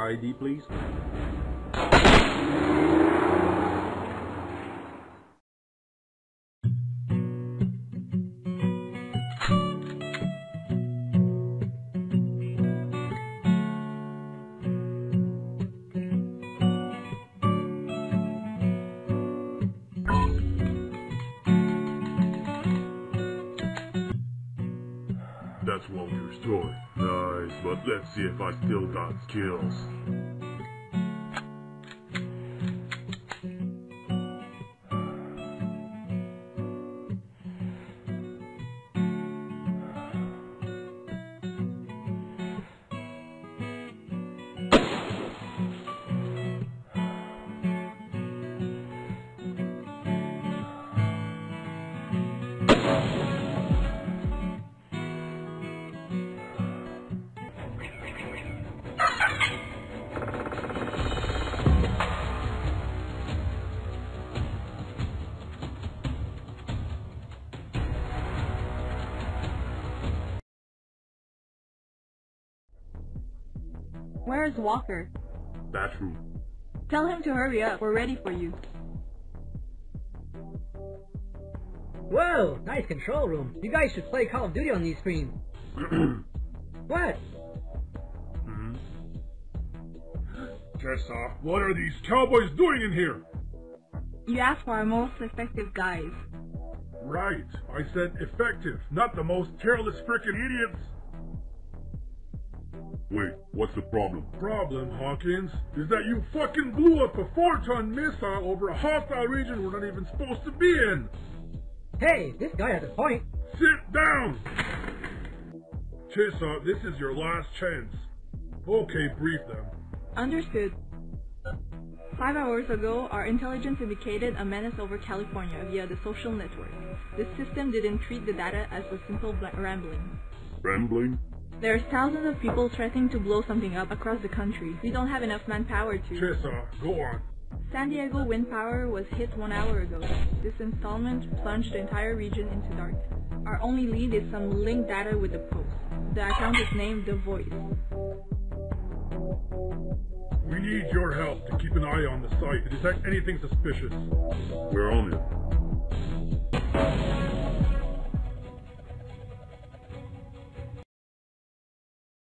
ID, please? That's Walter's toy. Uh, But let's see if I still got skills. Where's Walker? Bathroom. Tell him to hurry up. We're ready for you. Whoa, nice control room. You guys should play Call of Duty on these screens. what? Mm-hmm. Tessa, what are these cowboys doing in here? You asked for our most effective guys. Right, I said effective, not the most careless frickin' idiots. Wait, what's the problem? Problem, Hawkins, is that you fucking blew up a four-ton missile over a hostile region we're not even supposed to be in. Hey, this guy has a point. Sit down! Tissa, this is your last chance. Okay, brief them. Understood. Five hours ago, our intelligence indicated a menace over California via the social network. This system didn't treat the data as a simple rambling. rambling. Rambling? There's thousands of people threatening to blow something up across the country. We don't have enough manpower to. Tissa, go on. San Diego wind power was hit one hour ago. This installment plunged the entire region into darkness. Our only lead is some linked data with the post. The account is named The Voice. We need your help to keep an eye on the site to detect anything suspicious. We're on it.